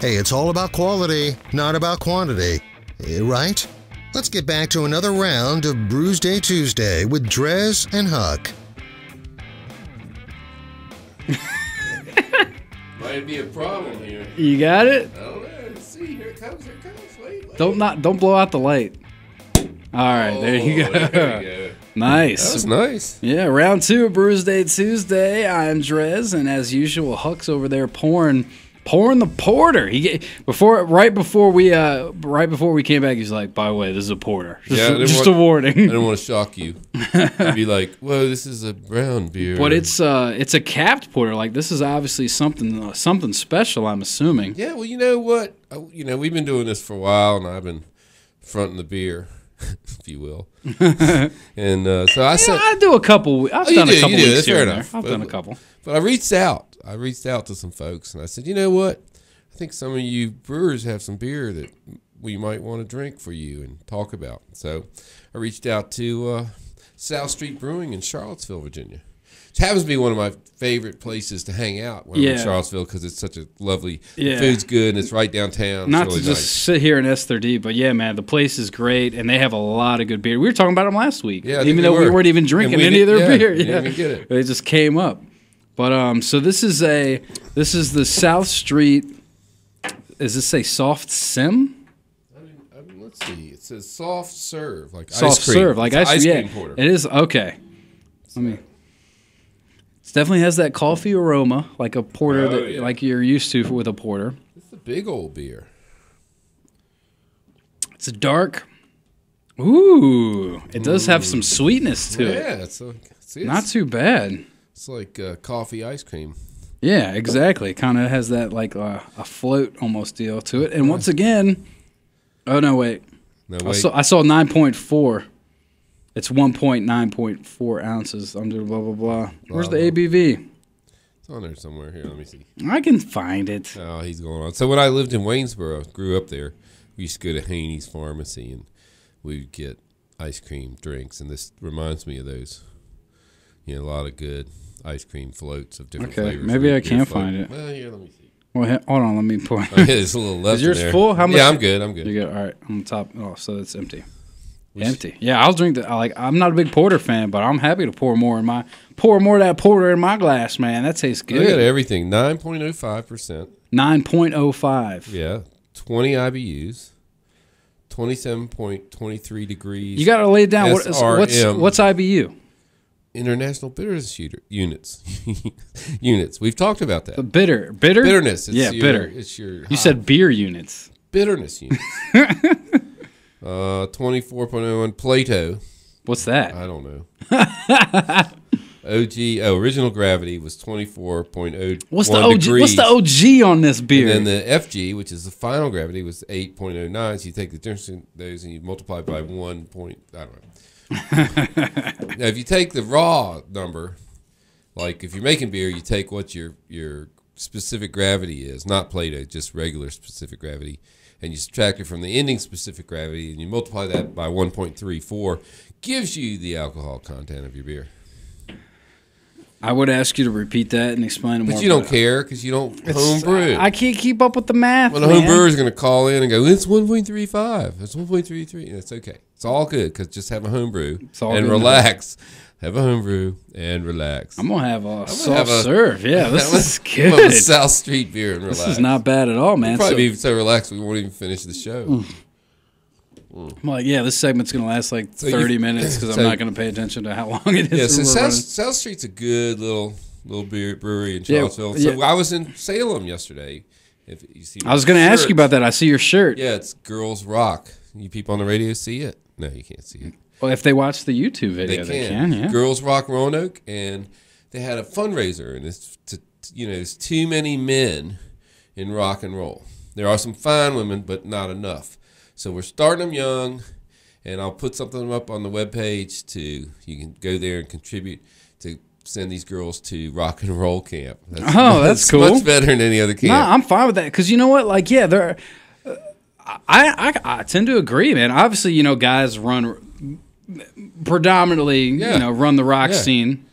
Hey, it's all about quality, not about quantity. Eh, Right? Let's get back to another round of Brewsday Tuesday with Drez and Huck. Might be a problem here. You got it. I don't. Let's see. Here it comes. Here it comes. Wait, wait. Don't not don't blow out the light. All right, there you Oh, go. There we go. Nice. That was nice. Yeah, round two of Brewsday Tuesday. I'm Drez, and as usual, Huck's over there pouring, pouring the porter. He before, right before we, uh, right before we came back, he's like, "By the way, this is a porter. Just, Yeah, didn't just a warning." I warning." didn't want to shock you. I'd be like, "Whoa, this is a brown beer." But it's, uh, it's a capped porter. Like this is obviously something, uh, something special. I'm assuming. yeah. Well, you know what? I, you know, we've been doing this for a while, and I've been fronting the beer, if you will. and uh, so I said, I do a couple. I've Oh, done do, a couple weeks fair enough. I've But- done a couple. but I reached out. I reached out to some folks, and I said, you know what? I think some of you brewers have some beer that we might want to drink for you and talk about. So I reached out to uh, South Street Brewing in Charlottesville, Virginia. It happens to be one of my favorite places to hang out when I'm in Charlottesville because it's such a lovely, Yeah. food's good, and it's right downtown. Not really to just nice. sit here and S30, but yeah, man, the place is great, and they have a lot of good beer. We were talking about them last week, Yeah, even we though we were. weren't even drinking we any of their yeah, beer. we didn't get it. They just came up. But um, so this is a this is the South Street. Is this a soft sim? Um, let's see. It says soft serve, like Soft ice cream. serve, like It's ice, ice yeah, cream porter. It is okay. Let me. It definitely has that coffee aroma, like a porter Oh, that yeah. like you're used to with a porter. It's a big old beer. It's a dark. Ooh, it does have some sweetness to it. Yeah, it's, a, it's, Not too bad. it's like uh, coffee ice cream. Yeah, exactly. Kind of has that like uh, a float almost deal to it. And once again, oh no, wait. No, I wait. saw I saw nine point four. It's one point nine point four ounces under blah blah blah. Where's the ABV? It's on there somewhere. Here, let me see. I can find it. Oh, he's going on. So when I lived in Waynesboro, grew up there, we used to go to Haney's Pharmacy and we'd get ice cream drinks, and this reminds me of those. You know, a lot of good ice cream floats of different Okay, flavors. maybe I can't float. find it. Well, here, let me see. Well, hold on, let me pour. Oh, yeah, there's a little left. Is yours full? How much- Yeah, I'm good. I'm good. You got all right on the top. Oh, so it's empty. Empty. Yeah, I'll drink that. Like I'm not a big porter fan, but I'm happy to pour more in my pour more of that porter in my glass, man. That tastes good. Look at everything. Nine point oh five percent. Nine point oh five. Yeah, twenty IBUs. Twenty-seven point twenty-three degrees. You got to lay it down. What what's what's IBU? international bitterness units. units. We've talked about that. The bitter, bitter, bitterness. It's yeah, your, bitter. It's your. You hop. said beer units. bitterness units. uh, twenty-four point oh one Plato. What's that? I don't know. OG. Oh, original gravity was twenty-four point oh. What's the OG? What's the OG on this beer? And then the FG, which is the final gravity, was 8.09. So you take the difference in those and you multiply by one point. I don't know. now, if you take the raw number, like if you're making beer, you take what your your specific gravity is, not Plato, just regular specific gravity, and you subtract it from the ending specific gravity, and you multiply that by 1.34, gives you the alcohol content of your beer. I would ask you to repeat that and explain it more. But you don't care because you don't home brew. I can't keep up with the math. Well, the home brewer is going to call in and go, it's 1.35. It's 1.33. And it's okay. It's all good because just have a home brew and good. relax. Have a home brew and relax. I'm gonna have a soft have a- serve. Yeah, this is I'm gonna have a. South Street beer and relax. This is not bad at all, man. Probably So- be so relaxed we won't even finish the show. Mm. I'm like, yeah, this segment's gonna last like So you- 30 minutes because so- I'm not gonna pay attention to how long it is. Yeah, so South. South Street's a good little little beer brewery in Charlottesville. yeah. So I was in Salem yesterday. If you see, I was gonna ask you about that. I see your shirt. Yeah, it's Girls Rock. You people on the radio see it? No, you can't see it. Well, if they watch the YouTube They video, can. they can. yeah. Girls Rock Roanoke, and they had a fundraiser, and it's to, you know, there's too many men in rock and roll. There are some fine women, but not enough. So we're starting them young, and I'll put something up on the webpage to you can go there and contribute to send these girls to rock and roll camp. That's, Oh, that's cool. Much better than any other camp. No, I'm fine with that because you know what? Like, yeah, there. Uh, I, I I tend to agree, man. Obviously, you know, guys run predominantly, Yeah. you know, run the rock Yeah. scene,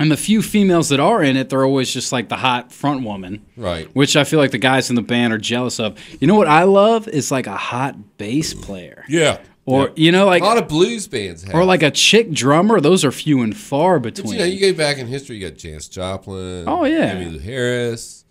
And the few females that are in it, they're always just like the hot front woman, Right. which I feel like the guys in the band are jealous of. You know what I love is like a hot bass player, Yeah. or Yeah. you know, like a lot of blues bands have. or like a chick drummer. Those are few and far But between. you know, you go back in history, you got Janis Joplin. Oh, yeah. Emmylou Harris.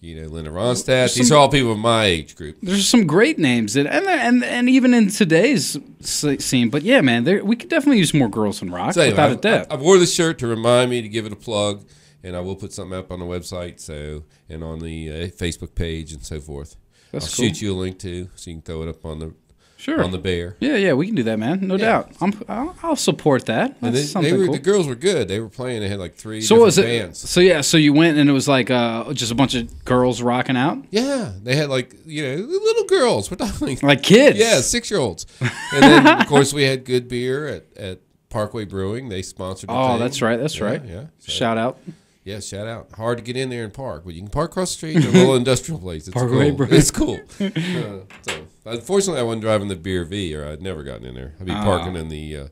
You know, Linda Ronstadt. These are all people of my age group. There's some great names that, and and and even in today's scene. But yeah, man, there, we could definitely use more girls in rock So anyway, without a I've, doubt. I, I wore this shirt to remind me to give it a plug, and I will put something up on the website, so and on the uh, Facebook page and so forth. That's I'll cool. shoot you a link too, so you can throw it up on the sure. on the bear. yeah, yeah, we can do that, man. No doubt. I'm, I'll, I'll support that. That's they, something they were, cool. the girls were good. They were playing. They had like three so different was it? bands. So yeah, so you went and it was like uh, just a bunch of girls rocking out, Yeah, they had like you know little girls. We're talking like kids. yeah, six year olds. And then of course we had good beer at, at Parkway Brewing. They sponsored. The Oh, thing. that's right. That's Yeah, right. Yeah. So- Shout out. Yeah, shout out. Hard to get in there and park, but you can park across the street in a little industrial place. It's Parkway cool. Brewing. It's cool. Uh, so, unfortunately, I wasn't driving the Beer V, or I'd never gotten in there. I'd be Ah. parking in the uh,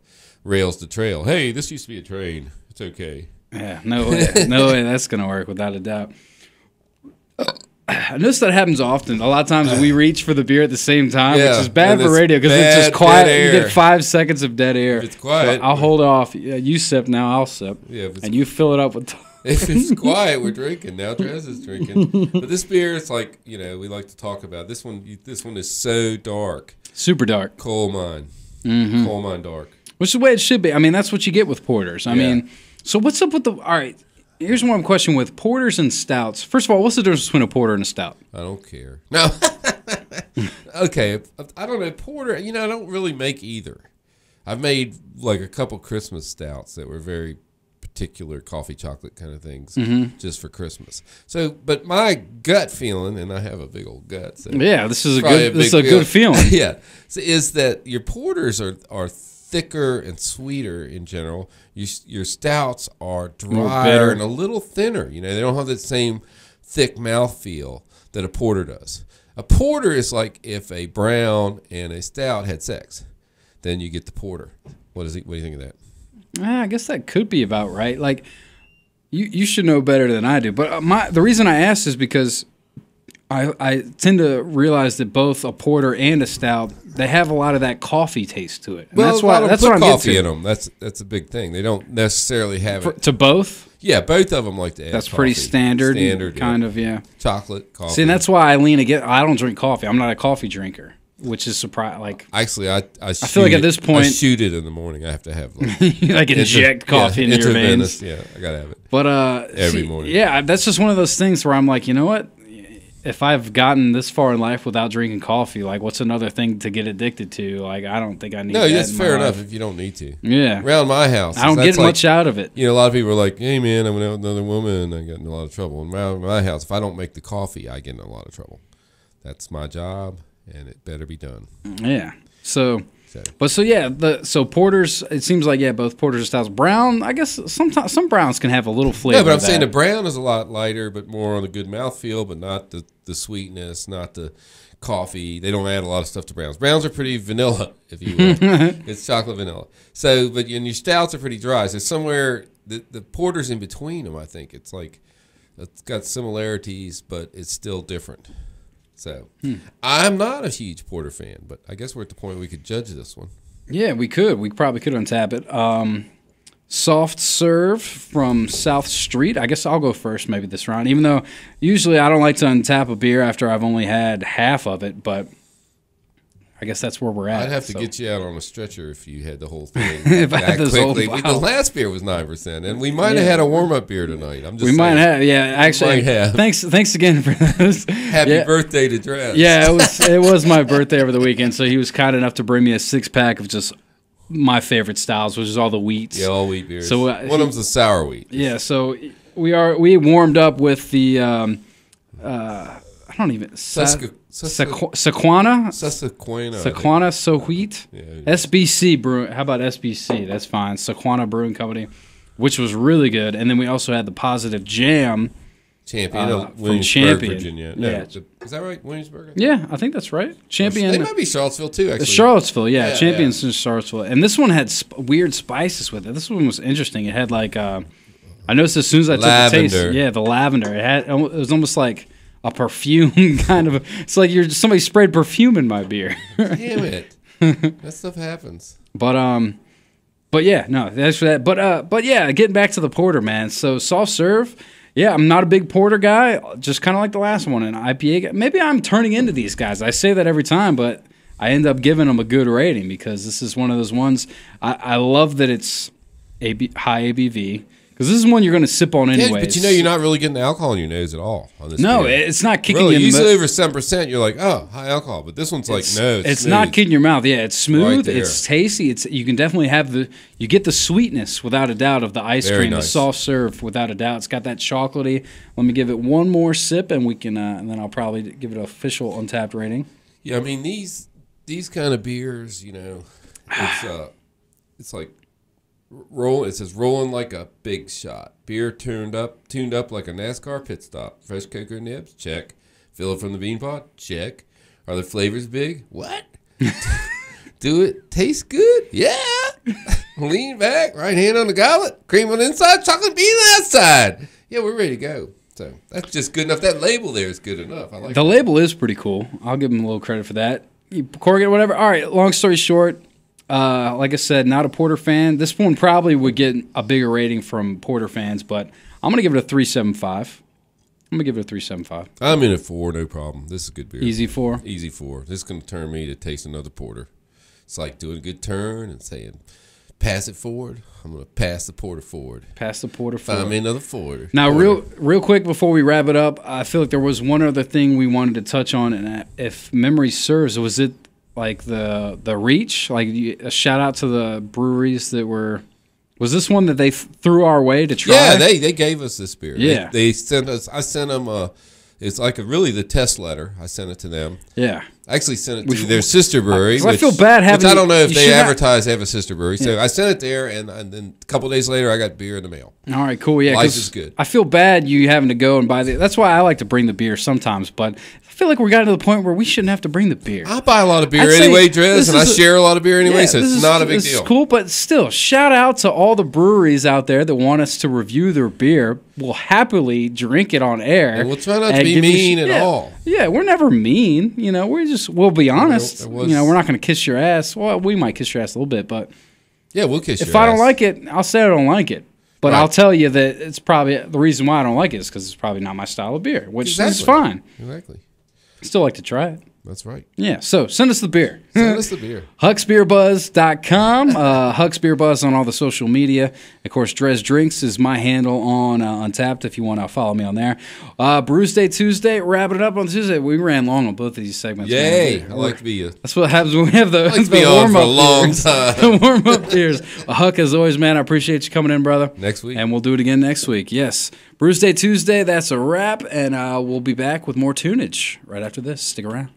rails to trail. Hey, this used to be a train. It's okay. Yeah, no way, no way that's gonna work without a doubt. I notice that happens often. A lot of times we reach for the beer at the same time, Yeah, which is bad for radio because it's just quiet. You get five seconds of dead air. If it's quiet- So I'll hold off. Yeah, you sip now. I'll sip, Yeah, if it's, and you fill it up with. if it's quiet, we're drinking. Now Drez is drinking. But this beer is like you know we like to talk about. This one, this one is so dark. Super dark, Coal mine. Mm-hmm. Coal mine dark. which is the way it should be. I mean, that's what you get with porters. I Yeah. mean, so what's up with the? All right, here's one question with porters and stouts. First of all, what's the difference between a porter and a stout? I don't care. No. okay. I don't know. Porter, you know, I don't really make either. I've made like a couple Christmas stouts that were very particular coffee chocolate kind of things Mm-hmm. just for Christmas. So, but my gut feeling, and I have a big old gut. So Yeah, this is a good. This is a big good feeling. yeah. So is that your porters are, are thicker and sweeter in general. Your, your stouts are drier and a little thinner. You know, they don't have that same thick mouth feel that a porter does. A porter is like if a brown and a stout had sex. Then you get the porter. What is it? What do you think of that? I guess that could be about right. Like, you you should know better than I do. But uh, my the reason I asked is because I I tend to realize that both a porter and a stout they have a lot of that coffee taste to it. And that's a why that's put what I'm coffee in them. That's that's a big thing. They don't necessarily have For- it. to both. Yeah, both of them like to add. That's pretty standard. Standard, kind yeah. of yeah. chocolate coffee. See, and that's why I lean against. I don't drink coffee. I'm not a coffee drinker, which is surprise. Like Actually, I I, feel like at this point, I shoot it in the morning. I have to have like, like inject coffee yeah, into your veins. Yeah, I gotta have it. But uh, Every see, morning. yeah, that's just one of those things where I'm like, you know what? If I've gotten this far in life without drinking coffee, like, what's another thing to get addicted to? Like, I don't think I need. No, that that's fair life. enough if you don't need to. Yeah, Around my house, I don't get like, much out of it. You know, a lot of people are like, "Hey, man, I went out with another woman. I got in a lot of trouble." And around my house, if I don't make the coffee, I get in a lot of trouble. That's my job, and it better be done. Yeah. So, So, but so yeah, the so porters. It seems like yeah, both porters and stouts. Brown, I guess sometimes some browns can have a little flavor. no, but I'm saying the brown is a lot lighter, but more on the good mouthfeel, but not the the sweetness, not the coffee. They don't add a lot of stuff to browns. Browns are pretty vanilla, if you will. it's chocolate vanilla. So, but and your stouts are pretty dry. So somewhere the the porters in between them, I think it's like it's got similarities, but it's still different. So, I'm not a huge porter fan, but I guess we're at the point we could judge this one. Yeah, we could. We probably could untap it. Um, soft serve from South Street. I guess I'll go first maybe this round, even though usually I don't like to untap a beer after I've only had half of it, but I guess that's where we're at. I'd have to so. get you out on a stretcher if you had the whole thing. If I had this whole quickly. We- The last beer was nine percent, and we might have had a warm up beer tonight. I'm just We might have, yeah. Actually, thanks, thanks again for those. Happy yeah, birthday to Drez. Yeah, it was it was my birthday over the weekend, so he was kind enough to bring me a six pack of just my favorite styles, which is all the wheats. yeah, all wheat beers. So, uh, one of them's a sour wheat. Yeah, so we are we warmed up with the um, uh, I don't even Susque- Sequana Susquehanna. Sequana So Wheat Yeah. SBC Brewing. How about SBC? That's fine. Sequana Brewing Company, which was really good. And then we also had the Positive Jam. Champion uh, of from Williamsburg, Champion. Virginia. No, Yeah. is that right? Williamsburg. Yeah, I think that's right. Champion. They might be Charlottesville too. Actually, Charlottesville, yeah, Yeah, Champions in Charlottesville, and this one had sp- weird spices with it. This one was interesting. It had like uh, I noticed as soon as I took the taste, yeah, the lavender. It had it was almost like a perfume kind of. It's like you're somebody sprayed perfume in my beer. Damn it. that stuff happens. But um, but yeah, no, that's for that. But uh, but yeah, getting back to the porter, man. So soft serve. Yeah, I'm not a big porter guy. Just kind of like the last one, an IPA. guy. Maybe I'm turning into these guys. I say that every time, but I end up giving them a good rating because this is one of those ones. I, I love that it's AB, high ABV because this is one you're going to sip on anyway. Yeah, but you know you're not really getting the alcohol in your nose at all on this. No, beer. it's not kicking really. in. Usually over seven percent, you're like, oh, high alcohol. But this one's like, no, it's, it's not kicking your mouth. Yeah, it's smooth. there. it's tasty. It's you can definitely have the you get the sweetness without a doubt of the ice Very cream, the soft serve without a doubt. It's got that chocolatey. Let me give it one more sip, and we can, uh, and then I'll probably give it an official untapped rating. Yeah, I mean these these kind of beers, you know, it's uh, it's like roll. It says rolling like a big shot. Beer tuned up, tuned up like a NASCAR pit stop. Fresh cocoa nibs, check. Fill it from the bean pot, check. Are the flavors big? What? Do it taste good? Yeah. Lean back, right hand on the goblet, cream on the inside, chocolate bean outside. Yeah, we're ready to go. So that's just good enough. That label there is good enough. I like The that. label is pretty cool. I'll give them a little credit for that. You whatever. All right. Long story short, uh, like I said, not a Porter fan. This one probably would get a bigger rating from Porter fans, but I'm gonna give it a three seven five. I'm gonna give it a three seven five. I'm in a four, no problem. This is a good beer. Easy four. Easy four. This is going to turn me to taste another porter. It's like doing a good turn and saying, pass it forward. I'm going to pass the porter forward. Pass the Porter four. Find me another forward. Now, porter. real real quick before we wrap it up, I feel like there was one other thing we wanted to touch on, and if memory serves, was it like the the reach? Like you- a shout out to the breweries that were. Was this one that they th- threw our way to try? Yeah, they, they gave us this beer. Yeah. They, sent us, I sent them, a. it's like a, really the test letter. I sent it to them. yeah. I actually sent it to their sister brewery. I which- feel bad having Which I don't know if they should not- advertise they have a sister brewery. So I sent it there, and, and then a couple days later, I got beer in the mail. All right, cool. Yeah, Life is good. I feel bad you having to go and buy the. That's why I like to bring the beer sometimes, but I feel like we're gotten to the point where we shouldn't have to bring the beer. I buy a lot of beer I'd anyway, Drez, and I share a lot of beer anyway, Yeah, so it's is- not a big this deal. is cool, but still, shout out to all the breweries out there that want us to review their beer. We'll happily drink it on air. And we'll try not to be mean sh- at yeah. all. Yeah, we're never mean. You know, we're just we'll be honest. there was- you know, we're not going to kiss your ass. Well, we might kiss your ass a little bit, but Yeah, we'll kiss if I don't like it, I'll say I don't like it. But Right. I'll tell you that it's probably the reason why I don't like it is because it's probably not my style of beer, which is fine. Exactly. Still like to try it. That's right. Yeah. So send us the beer. Send us the beer. Hucksbeerbuzz.com. Uh, Hucksbeerbuzz on all the social media. Of course, Drez Drinks is my handle on uh, Untappd if you want to follow me on there. Uh, Brewsday Tuesday, wrapping it up on Tuesday. We ran long on both of these segments. man. Yay! We- I like to be a. That's what happens when we have the, like the be on for a warm-up long beers. time. the warm up beers. Well, Huck, as always, man, I appreciate you coming in, brother. Next week. And we'll do it again next week. Yes. Brewsday Tuesday, that's a wrap. And uh, we'll be back with more tunage right after this. Stick around.